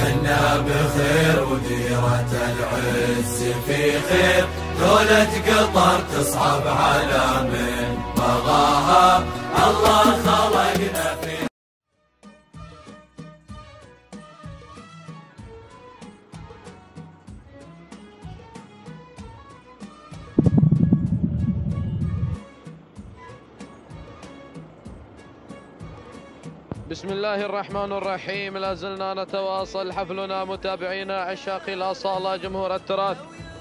حنا بخير وديرة العز في خير. دولة قطر تصعب على من بغاها. الله خلقنا بسم الله الرحمن الرحيم. لا زلنا نتواصل. حفلنا متابعينا عشاق الأصالة جمهور التراث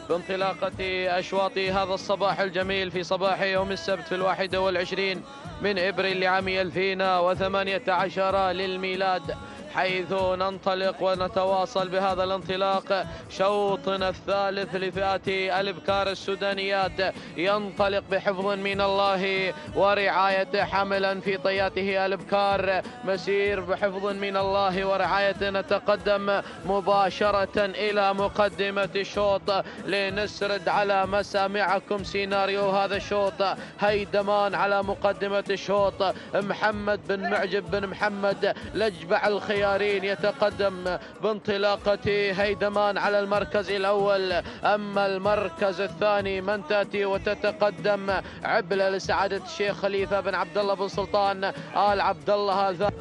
بانطلاقة أشواط هذا الصباح الجميل في صباح يوم السبت في الواحدة والعشرين من إبريل لعام 2018 للميلاد. حيث ننطلق ونتواصل بهذا الانطلاق. شوطنا الثالث لفئة الإبكار السودانيات. ينطلق بحفظ من الله ورعاية حملا في طياته الإبكار. مسير بحفظ من الله ورعاية نتقدم مباشرة إلى مقدمة الشوط. لنسرد على مسامعكم سيناريو هذا الشوط. هيدمان على مقدمة الشوط. محمد بن معجب بن محمد لجبع الخيار الخيارين يتقدم بانطلاقة هيدمان على المركز الأول. أما المركز الثاني من تأتي وتتقدم عبلة لسعادة الشيخ خليفة بن عبد الله بن سلطان. آل عبد الله هذا.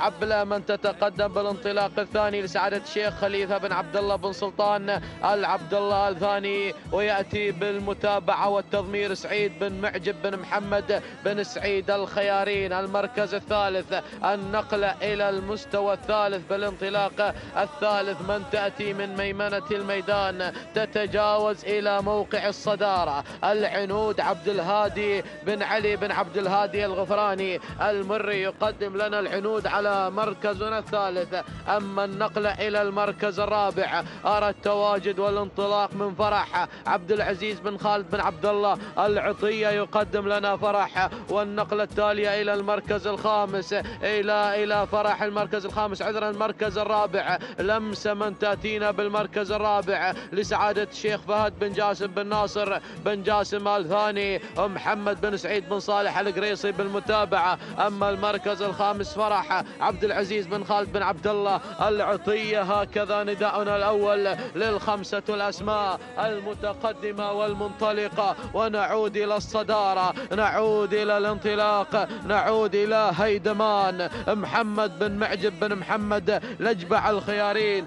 عبلة من تتقدم بالانطلاق الثاني لسعادة الشيخ خليفة بن عبد الله بن سلطان العبد الله الثاني ويأتي بالمتابعة والتضمير سعيد بن معجب بن محمد بن سعيد الخيارين المركز الثالث النقلة إلى المستوى الثالث بالانطلاق الثالث من تأتي من ميمنة الميدان تتجاوز إلى موقع الصدارة العنود عبد الهادي بن علي بن عبد الهادي الغفراني المري يقدم لنا العنود على على مركزنا الثالث. أما النقلة إلى المركز الرابع أرى التواجد والانطلاق من فرح عبد العزيز بن خالد بن عبد الله. العطية يقدم لنا فرح والنقلة التالية إلى المركز الخامس. إلى إلى فرح المركز الخامس عذرا المركز الرابع. لمسة من تأتينا بالمركز الرابع لسعادة الشيخ فهد بن جاسم بن ناصر بن جاسم الثاني محمد بن سعيد بن صالح القريصي بالمتابعة. أما المركز الخامس فرح عبد العزيز بن خالد بن عبد الله العطية. هكذا نداؤنا الأول للخمسة الأسماء المتقدمة والمنطلقة. ونعود إلى الصدارة نعود إلى الانطلاق نعود إلى هيدمان. محمد بن معجب بن محمد لجبع الخيارين.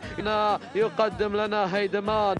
يقدم لنا هيدمان.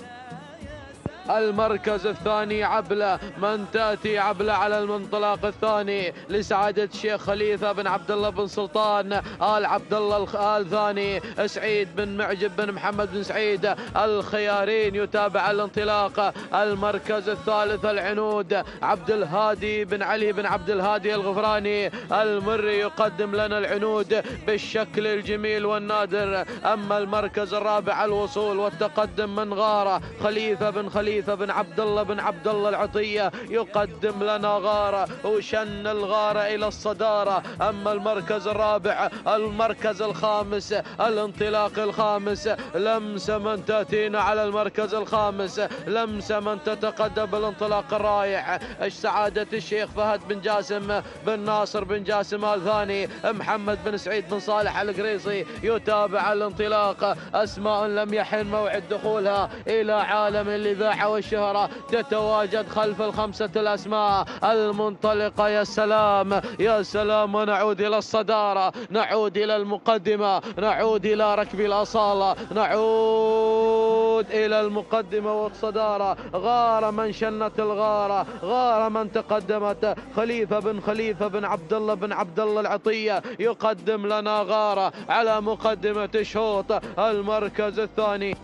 المركز الثاني عبلة. من تأتي عبلة على المنطلق الثاني لسعادة الشيخ خليفة بن عبد الله بن سلطان. آل عبد الله آل ثاني سعيد بن معجب بن محمد بن سعيد. الخيارين يتابع الانطلاق. المركز الثالث العنود عبد الهادي بن علي بن عبد الهادي الغفراني. المري يقدم لنا العنود بالشكل الجميل والنادر. أما المركز الرابع الوصول والتقدم من غارة. خليفة بن خليفة خليفة بن عبد الله بن عبد الله العطية يقدم لنا غارة وشن الغارة إلى الصدارة. أما المركز الرابع المركز الخامس الانطلاق الخامس. لمسة من تأتينا على المركز الخامس. لمسة من تتقدم بالانطلاق الرائع. سعادة الشيخ فهد بن جاسم بن ناصر بن جاسم الثاني محمد بن سعيد بن صالح القريصي يتابع الانطلاق. أسماء لم يحن موعد دخولها إلى عالم الإذاعة والشهرة تتواجد خلف الخمسة الأسماء. المنطلقة يا سلام يا سلام ونعود إلى الصدارة نعود إلى المقدمة نعود إلى ركب الأصالة نعود إلى المقدمة والصدارة غار من شنت الغارة غار من تقدمت. خليفة بن خليفة بن عبد الله بن عبد الله العطية يقدم لنا غارة على مقدمة الشوط المركز الثاني.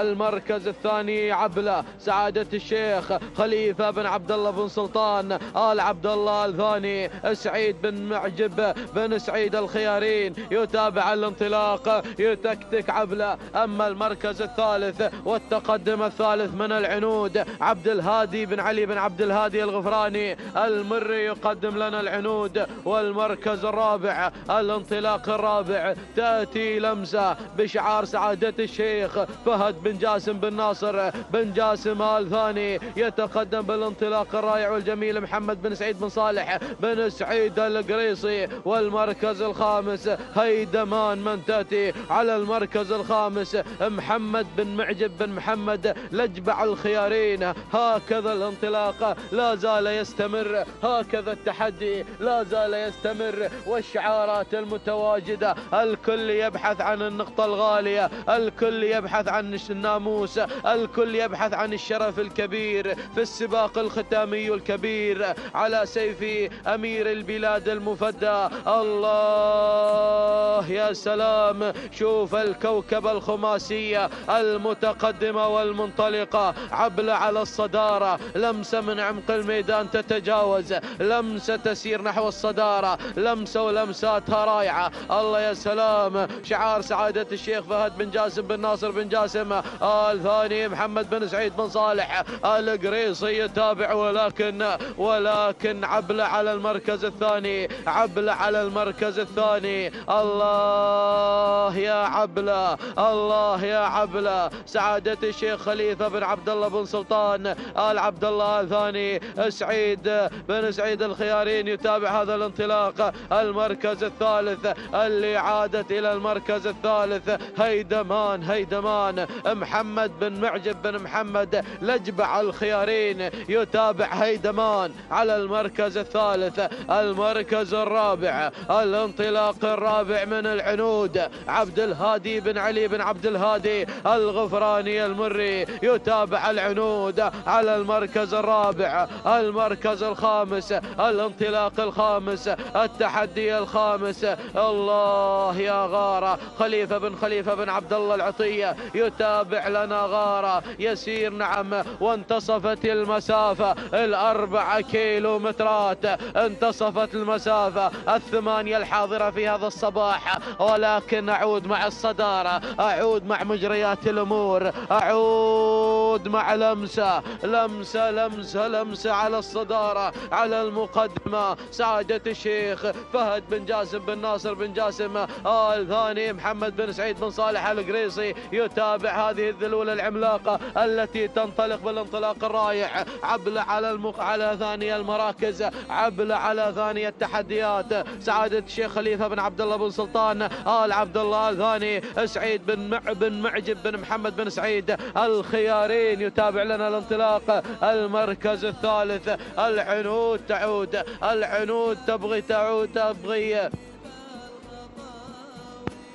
المركز الثاني عبلة سعادة الشيخ خليفة بن عبد الله بن سلطان آل عبد الله الثاني سعيد بن معجب بن سعيد الخيارين يتابع الانطلاق يتكتك عبلة. أما المركز الثالث والتقدم الثالث من العنود عبد الهادي بن علي بن عبد الهادي الغفراني المري يقدم لنا العنود. والمركز الرابع الانطلاق الرابع تأتي لمسة بشعار سعادة الشيخ فهد بن جاسم بن ناصر بن جاسم آل ثاني يتقدم بالانطلاق الرائع والجميل محمد بن سعيد بن صالح بن سعيد القريصي والمركز الخامس هيدمان من تأتي على المركز الخامس محمد بن معجب بن محمد لجبع الخيارين هكذا الانطلاق لا زال يستمر هكذا التحدي لا زال يستمر والشعارات المتواجدة الكل يبحث عن النقطة الغالية الكل يبحث عن الناموس؟ الكل يبحث عن الشرف الكبير في السباق الختامي الكبير على سيف أمير البلاد المفدى. الله يا سلام. شوف الكوكب الخماسية المتقدمة والمنطلقة عبلة على الصدارة. لمسة من عمق الميدان تتجاوز. لمسة تسير نحو الصدارة. لمسة ولمساتها رائعة. الله يا سلام. شعار سعادة الشيخ فهد بن جاسم بن ناصر بن جاسم. آل ثاني محمد بن سعيد بن صالح. القريصي يتابع ولكن ولكن عبلة على المركز الثاني. عبلة على المركز الثاني. الله يا عبلة. الله يا عبلة. سعادة الشيخ خليفة بن عبد الله بن سلطان. آل عبد الله الثاني سعيد بن سعيد الخيارين يتابع هذا الانطلاق. المركز الثالث. اللي عادت إلى المركز الثالث. هيدمان هيدمان. محمد بن معجب بن محمد لجبع الخيارين يتابع هيدمان على المركز الثالث المركز الرابع الانطلاق الرابع من العنود. عبد الهادي بن علي بن عبد الهادي الغفراني المري يتابع العنود على المركز الرابع المركز الخامس الانطلاق الخامس التحدي الخامس. الله يا غارة خليفة بن خليفة بن عبد الله العطية يتابع لنا غارة. يسير نعم وانتصفت المسافة. الأربعة كيلو مترات انتصفت المسافة. الثمانية الحاضرة في هذا الصباح. ولكن أعود مع الصدارة. أعود مع مجريات الأمور. أعود مع لمسة. لمسة لمسة لمسة على الصدارة. على المقدمة. سعادة الشيخ فهد بن جاسم بن ناصر بن جاسم. آل ثاني محمد بن سعيد بن صالح القريصي يتابع هذه الذلولة العملاقة التي تنطلق بالانطلاق الرائع عبلة على المق... على ثاني المراكز عبلة على ثاني التحديات. سعادة الشيخ خليفة بن عبد الله بن سلطان آل عبد الله الثاني سعيد بن مع بن معجب بن محمد بن سعيد الخيارين. يتابع لنا الانطلاق. المركز الثالث العنود تعود العنود تبغي تعود تبغي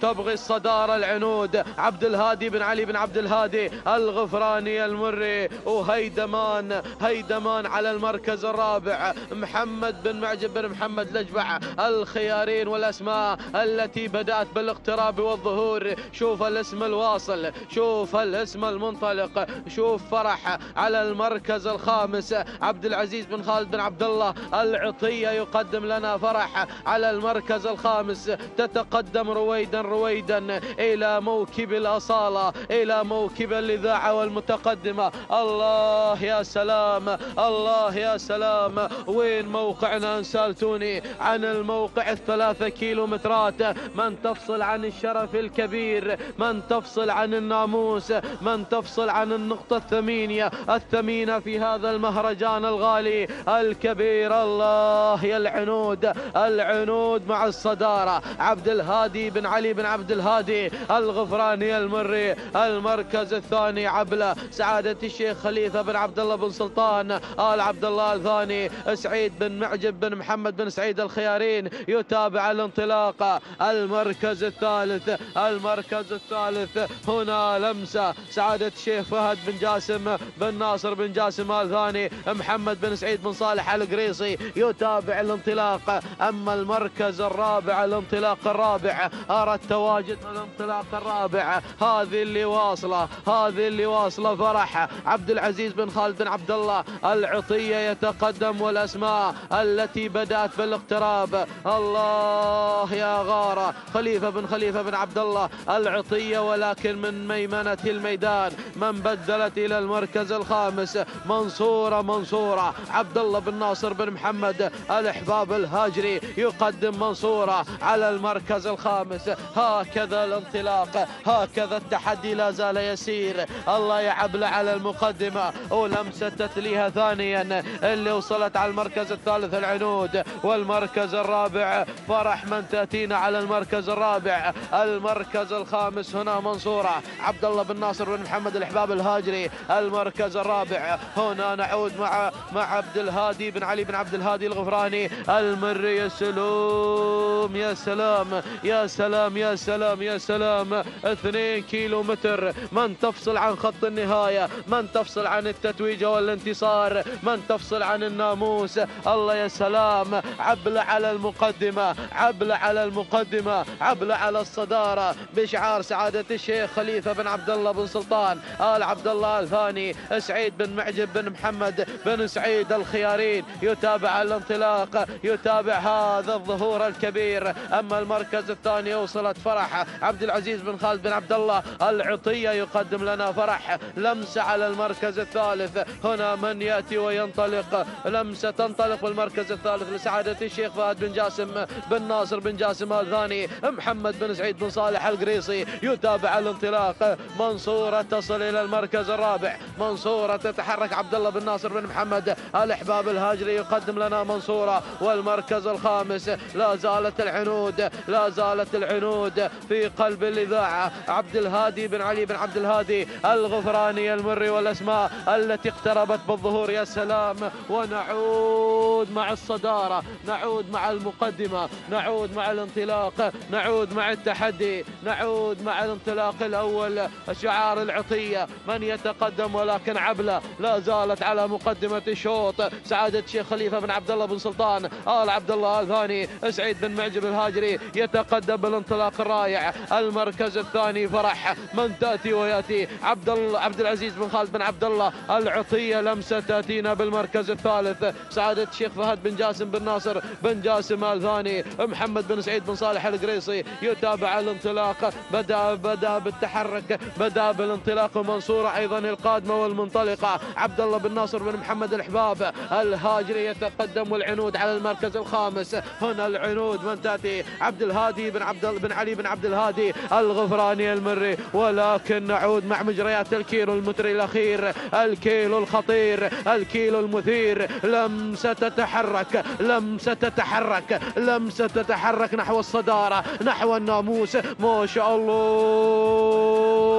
تبغي الصدارة العنود. عبد الهادي بن علي بن عبد الهادي الغفراني المري وهيدمان هيدمان على المركز الرابع. محمد بن معجب بن محمد لجبع. الخيارين والأسماء التي بدأت بالاقتراب والظهور. شوف الاسم الواصل شوف الاسم المنطلق. شوف فرح على المركز الخامس. عبد العزيز بن خالد بن عبد الله العطية يقدم لنا فرح على المركز الخامس. تتقدم رويدا رويدا إلى موكب الأصالة إلى موكب الإذاعة والمتقدمة. الله يا سلام الله يا سلام. وين موقعنا؟ إن سألتوني. عن الموقع الثلاثة كيلومترات. من تفصل عن الشرف الكبير من تفصل عن الناموس من تفصل عن النقطة الثمينية الثمينة في هذا المهرجان الغالي. الكبير الله يا العنود العنود مع الصدارة. عبد الهادي بن علي بن عبد الهادي الغفراني المري المركز الثاني عبلة سعادة الشيخ خليفة بن عبد الله بن سلطان آل عبد الله الثاني سعيد بن معجب بن محمد بن سعيد الخيارين يتابع الانطلاق. المركز الثالث المركز الثالث هنا لمسة. سعادة الشيخ فهد بن جاسم بن ناصر بن جاسم آل ثاني محمد بن سعيد بن صالح القريصي يتابع الانطلاق. أما المركز الرابع الانطلاق الرابع أرى التواجد الانطلاق الرابع. هذه اللي واصلة هذه اللي واصلة. فرح عبد العزيز بن خالد بن عبد الله. العطية يتقدم والأسماء التي بدأت بالاقتراب. الله يا غارة. خليفة بن خليفة بن عبد الله. العطية ولكن من ميمنة الميدان. من بدلت إلى المركز الخامس. منصورة منصورة. عبد الله بن ناصر بن محمد. الإحباب الهاجري يقدم منصورة على المركز الخامس. هكذا الانطلاق هكذا التحدي لا زال يسير. الله يعبل على المقدمة. ولمسة تتليها ثانيا. اللي وصلت على المركز الثالث العنود والمركز الرابع. فرح من تأتينا على المركز الرابع. المركز الخامس هنا منصورة. عبد الله بن ناصر بن محمد الحباب الهاجري. المركز الرابع. هنا نعود مع مع عبد الهادي بن علي بن عبد الهادي الغفراني. المري يا سلام يا سلام يا سلام يا سلام يا سلام. اثنين كيلو متر من تفصل عن خط النهاية؟ من تفصل عن التتويج والانتصار؟ من تفصل عن الناموس؟ الله يا سلام. عبلة على المقدمة عبلة على المقدمة عبلة على الصدارة. بشعار سعادة الشيخ خليفة بن عبد الله بن سلطان. آل عبد الله الثاني سعيد بن معجب بن محمد بن سعيد الخيارين. يتابع الانطلاق يتابع هذا الظهور الكبير. أما المركز الثاني وصلت فرح عبد العزيز بن خالد بن عبد الله. العطية يقدم لنا فرح. لمسة على المركز الثالث. هنا من يأتي وينطلق. لمسة تنطلق بالمركز الثالث لسعادة الشيخ فهد بن جاسم بن ناصر بن جاسم الثاني محمد بن سعيد بن صالح القريصي يتابع الانطلاق. منصورة تصل إلى المركز الرابع. منصورة تتحرك عبد الله بن ناصر بن محمد. الإحباب الهاجري يقدم لنا منصورة. والمركز الخامس. لا زالت العنود. لا زالت العنود. في قلب الإذاعة عبد الهادي بن علي بن عبد الهادي الغفراني المري والأسماء التي اقتربت بالظهور. يا سلام ونعود مع الصدارة نعود مع المقدمة نعود مع الانطلاق نعود مع التحدي نعود مع الانطلاق الأول شعار العطية من يتقدم ولكن عبلة لا زالت على مقدمة الشوط سعادة الشيخ خليفة بن عبد الله بن سلطان آل عبد الله الثاني سعيد بن معجب الهاجري يتقدم بالانطلاق الرائع. المركز الثاني فرح من تأتي ويأتي. عبد الله عبد العزيز بن خالد بن عبد الله العطية لمسة تأتينا بالمركز الثالث. سعادة الشيخ فهد بن جاسم بن ناصر بن جاسم الثاني. محمد بن سعيد بن صالح القريصي يتابع الانطلاق. بدأ بدأ بالتحرك. بدأ بالانطلاق منصورة أيضا القادمة والمنطلقة. عبد الله بن ناصر بن محمد الحباب الهاجري يتقدم والعنود على المركز الخامس. هنا العنود من تأتي. عبد الهادي بن عبد بن علي بن عبد الهادي الغفراني المري ولكن نعود مع مجريات الكيلو المتري الأخير الكيلو الخطير الكيلو المثير. لمسة تتحرك لمسة تتحرك لمسة تتحرك نحو الصدارة نحو الناموس. ما شاء الله!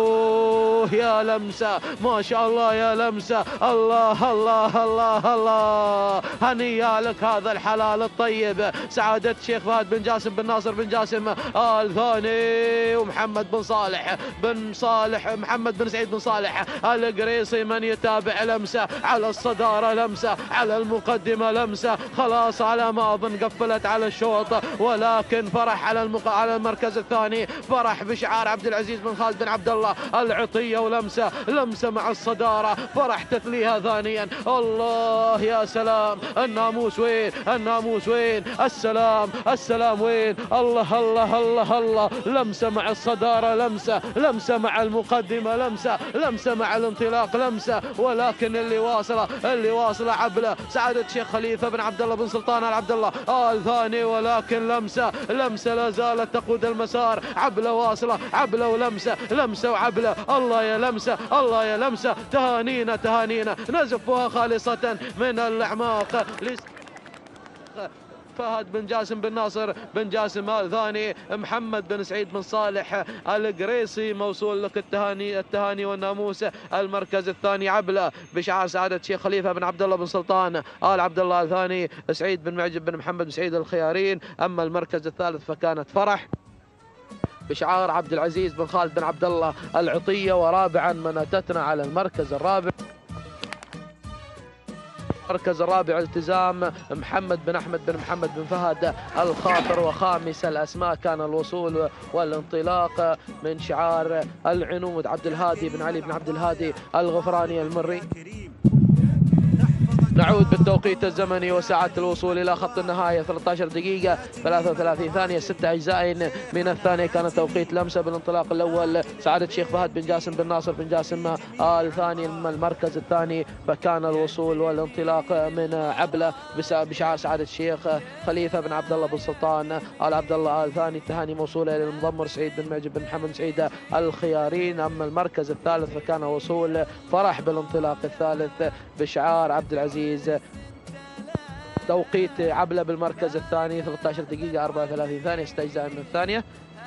يا لمسة ما شاء الله يا لمسة. الله الله الله الله. هنيا لك هذا الحلال الطيب. سعادة الشيخ فهد بن جاسم بن ناصر بن جاسم آل ثاني ومحمد بن صالح بن صالح محمد بن سعيد بن صالح. القريصي من يتابع لمسة على الصدارة لمسة على المقدمة لمسة. خلاص على ما أظن قفلت على الشوط ولكن فرح على المق... على المركز الثاني. فرح بشعار عبد العزيز بن خالد بن عبد الله العطية ولمسة لمسة مع الصدارة. فرح تثليها ثانيا. الله يا سلام. الناموس وين؟ الناموس وين؟ السلام السلام وين؟ الله الله الله الله. لمسة مع الصدارة لمسة لمسة مع المقدمة لمسة لمسة مع الانطلاق لمسة. ولكن اللي واصلة اللي واصلة عبلة. سعادة الشيخ خليفة بن عبد الله بن سلطان ال عبد الله. آل ثاني ولكن لمسة لمسة لا زالت تقود المسار. عبلة واصلة عبلة ولمسة لمسة وعبلة. الله يا لمسة الله يا لمسة. تهانينا تهانينا. نزفها خالصة من الأعماق. فهد بن جاسم بن ناصر بن جاسم آل ثاني محمد بن سعيد بن صالح القريصي موصول لك التهاني التهاني والناموس المركز الثاني عبلة بشعار سعادة شيخ خليفة بن عبد الله بن سلطان آل عبد الله الثاني سعيد بن معجب بن محمد بن سعيد الخيارين. أما المركز الثالث فكانت فرح. بشعار عبد العزيز بن خالد بن عبد الله العطية ورابعا من أتتنا على المركز الرابع. المركز الرابع التزام محمد بن أحمد بن محمد بن فهد الخاطر وخامس الأسماء كان الوصول والانطلاق من شعار العنود عبد الهادي بن علي بن عبد الهادي الغفراني المري. نعود بالتوقيت الزمني وساعة الوصول إلى خط النهاية. 13 دقيقة 33 ثانية 6 أجزاء من الثانية كان توقيت لمسة بالانطلاق الأول سعادة الشيخ فهد بن جاسم بن ناصر بن جاسم الثاني المركز الثاني. فكان الوصول والانطلاق من عبلة بشعار سعادة الشيخ خليفة بن عبد الله بن سلطان. آل عبد الله آل ثاني التهاني موصولة إلى المضمر سعيد بن معجب بن محمد سعيد الخيارين. أما المركز الثالث فكان وصول فرح بالانطلاق الثالث بشعار عبد العزيز توقيت عبلة بالمركز الثاني 13 دقيقة 34 ثانية 6 أجزاء من الثانية.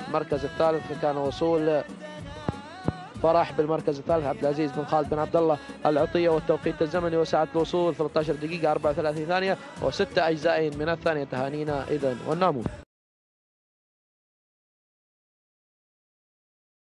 المركز الثالث كان وصول فرح بالمركز الثالث عبد العزيز بن خالد بن عبد الله العطية والتوقيت الزمني وساعة الوصول 13 دقيقة 34 ثانية وست اجزاء من الثانية تهانينا اذا والناموس